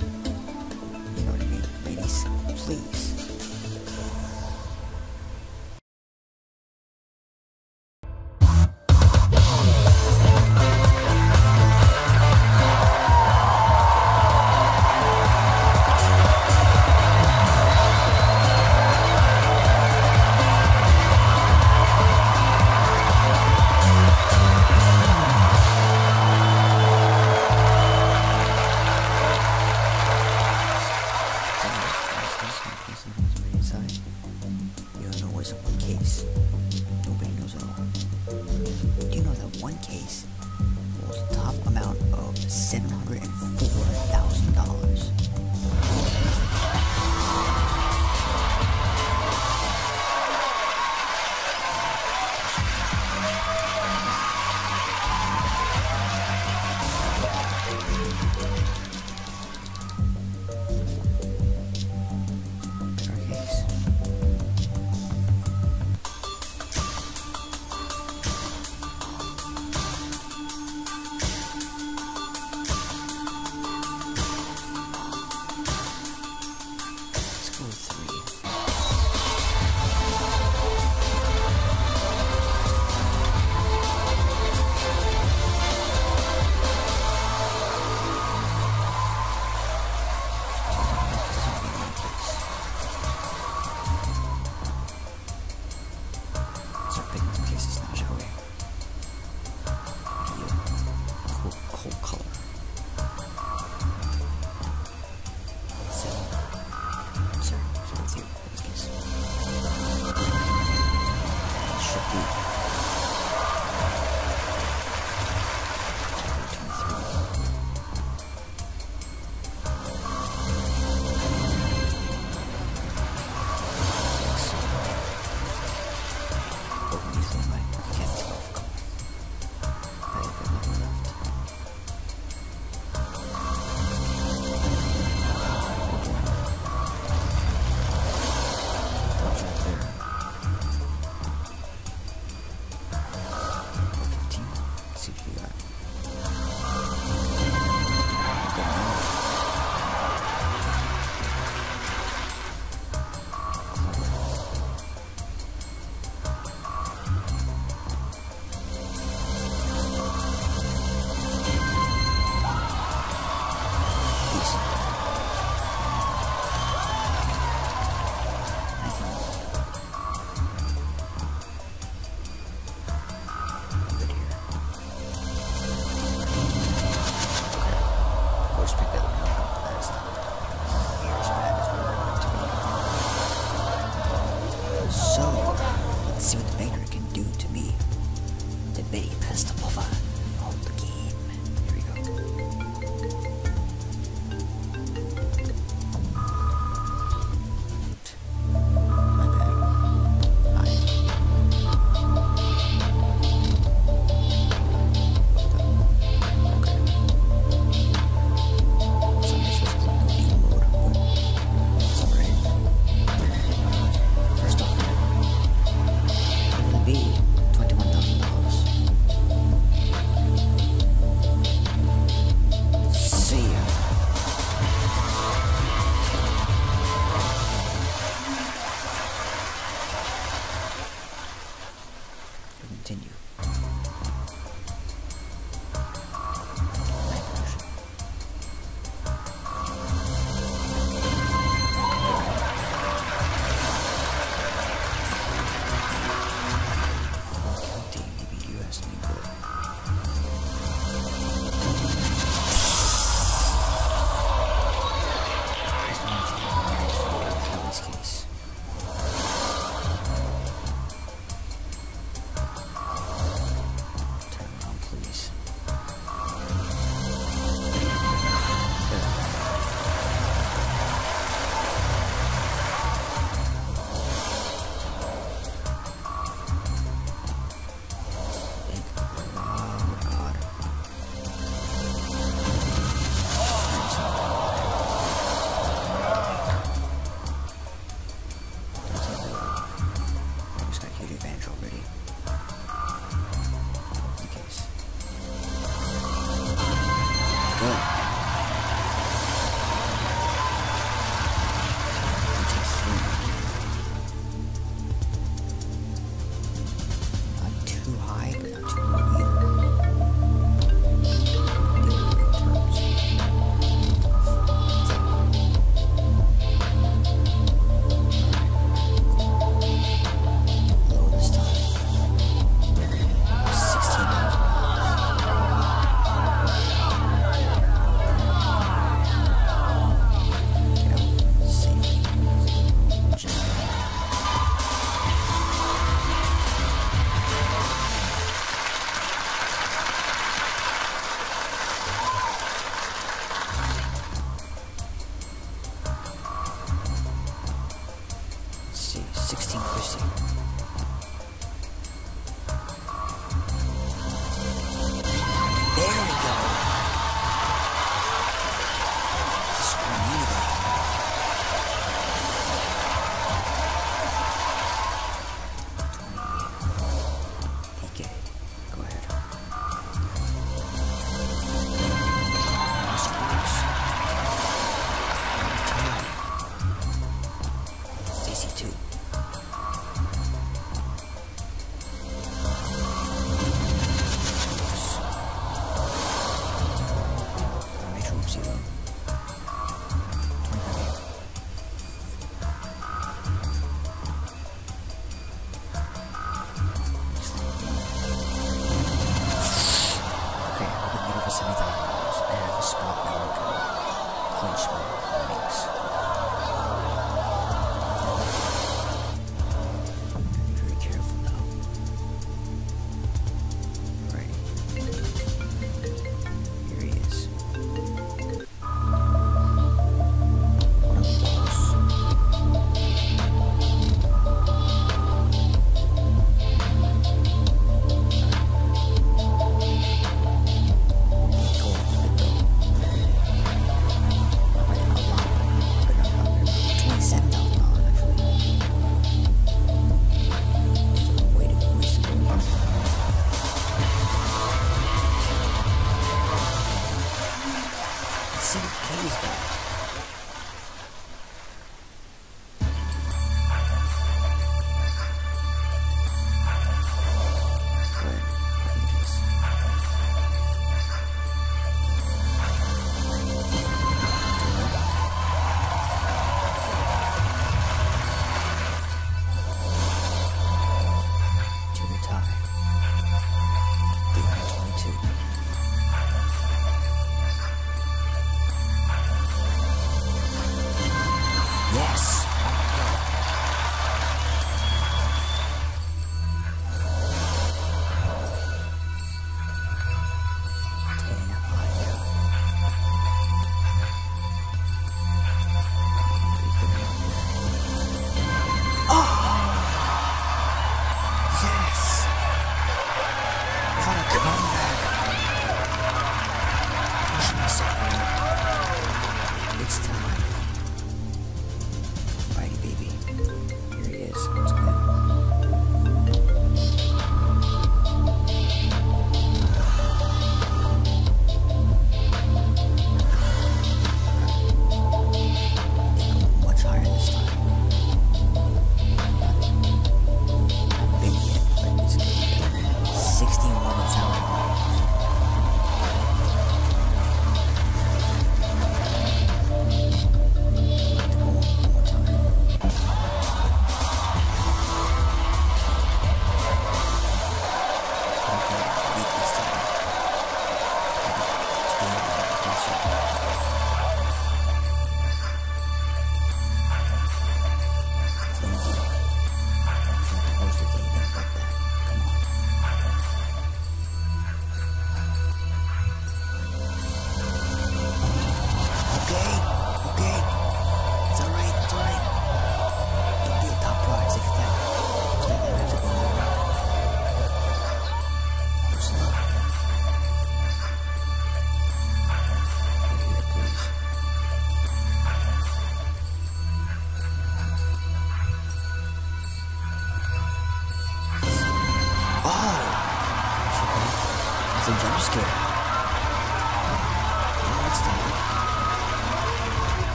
You know what I mean, ladies? Please.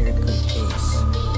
scared good case.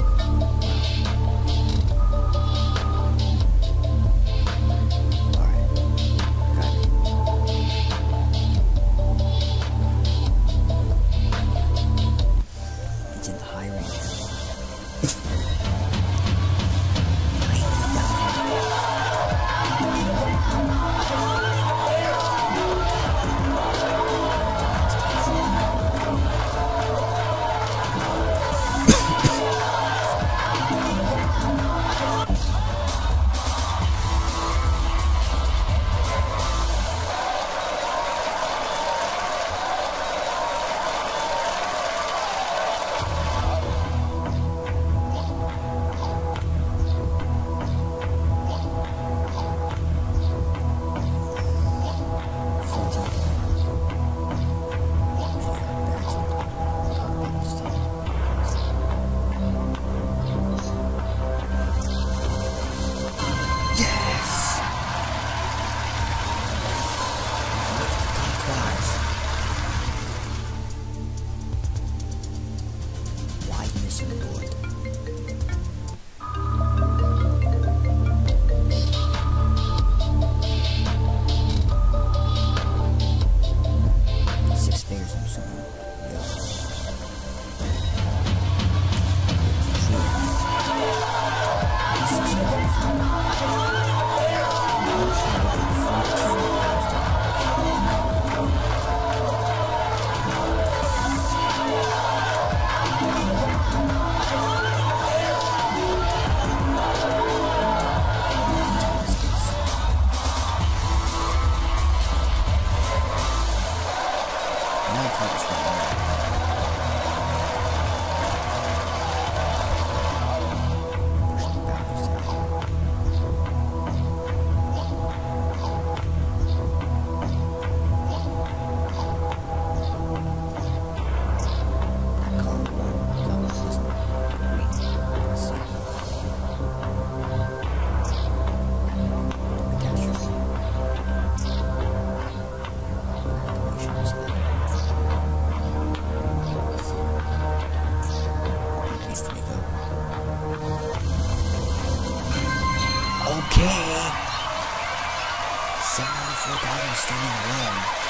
Standing alone.